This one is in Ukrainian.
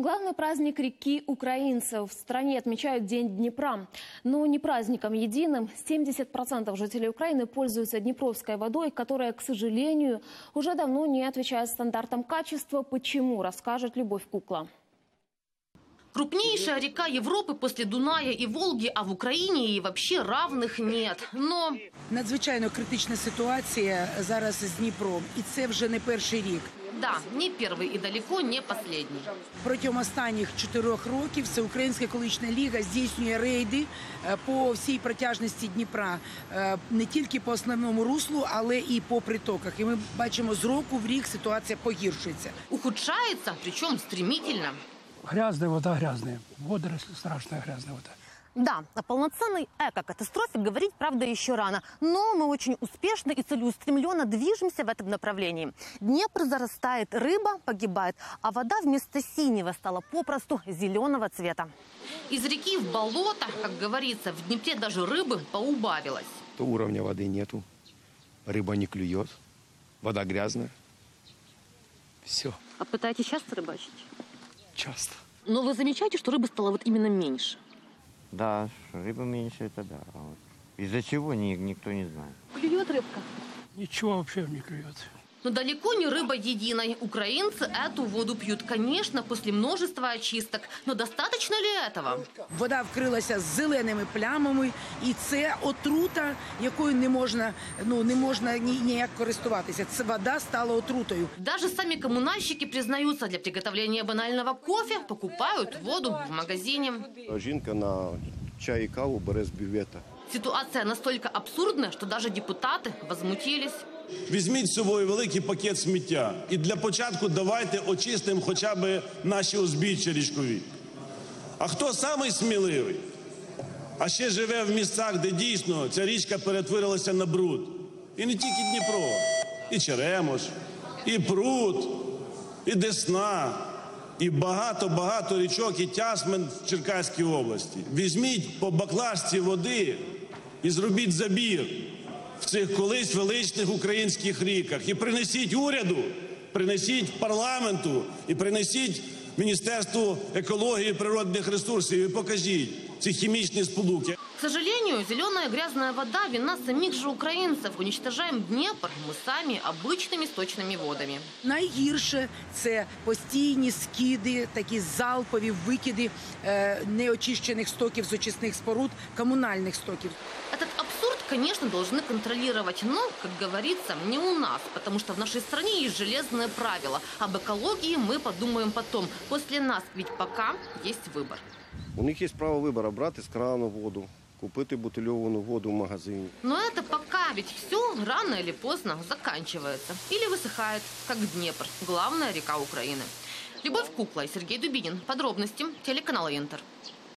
Главный праздник реки украинцев. В стране отмечают День Днепра. Но не праздником единым. 70% жителей Украины пользуются днепровской водой, которая, к сожалению, уже давно не отвечает стандартам качества. Почему, расскажет Любовь Кукла. Крупнейшая река Европы после Дуная и Волги, а в Украине ей вообще равных нет. Но Надзвичайно критична ситуація зараз з Дніпром, і це вже не перший рік. Да, не первый и далеко не последний. Протягом останніх чотирьох років Всеукраїнська екологічна ліга здійснює рейди е, по всій протяжності Дніпра, е, не тільки по основному руслу, але і по притоках. І ми бачимо з року в рік ситуація погіршується. Ухудшается, причем стремительно. Грязная вода, грязная. Водоросли страшная грязная вода. Да, о полноценной эко-катастрофе говорить, правда, еще рано. Но мы очень успешно и целеустремленно движемся в этом направлении. Днепр зарастает, рыба погибает, а вода вместо синего стала попросту зеленого цвета. Из реки в болото, как говорится, в Днепре даже рыбы поубавилось. то уровня воды нету, рыба не клюет, вода грязная. Все, А пытаетесь часто рыбачить? часто. Но вы замечаете, что рыбы стало вот именно меньше? Да, рыба меньше, это да. А вот Из-за чего ни- никто не знает. Клюет рыбка. Ничего вообще не клюет. Но далеко не рыба единой. Украинцы эту воду пьют, конечно, после множества очисток. Но достаточно ли этого? Вода вкрилася зеленими плямами, і це отрута, якою не можна, ну не можна ні, ніяк користуватися. Це вода стала отрутою. Даже сами коммунальщики признаются, для приготовления банального кофе покупают воду в магазине. Жінка на чай і каву бере з бювета. Ситуация настолько абсурдная, что даже депутаты возмутились. Візьміть з собою великий пакет сміття. І для початку давайте очистимо хоча б наші узбіччя річкові. А хто самий сміливий? А ще живе в місцях, де дійсно ця річка перетворилася на бруд. І не тільки Дніпро, і Черемош, і Пруд, і Десна, і багато-багато річок і Тясмен в Черкаській області. Візьміть по баклажці води і зробіть забір в цих колись величних українських ріках. І принесіть уряду, принесіть парламенту і принесіть Міністерству екології і природних ресурсів і покажіть ці хімічні сполуки. К сожалению, зеленая грязная вода – вина самих же украинцев. Уничтожаем Днепр мы сами обычными сточными водами. Найгірше це постійні скиди, такі залпові викиди е, неочищених стоків з очисних споруд, комунальних стоків. Этот абсурд, конечно, должны контролировать, но, как говорится, не у нас, потому что в нашей стране есть железное правило. Об экологии мы подумаем потом. После нас ведь пока есть выбор. У них є право вибору брати з крану воду, купити бутильовану воду в магазині. Но это пока, ведь все рано или поздно заканчивается. Или высыхает, как Днепр, главная река Украины. Любовь Кукла и Сергей Дубинин. Подробности телеканала Интер.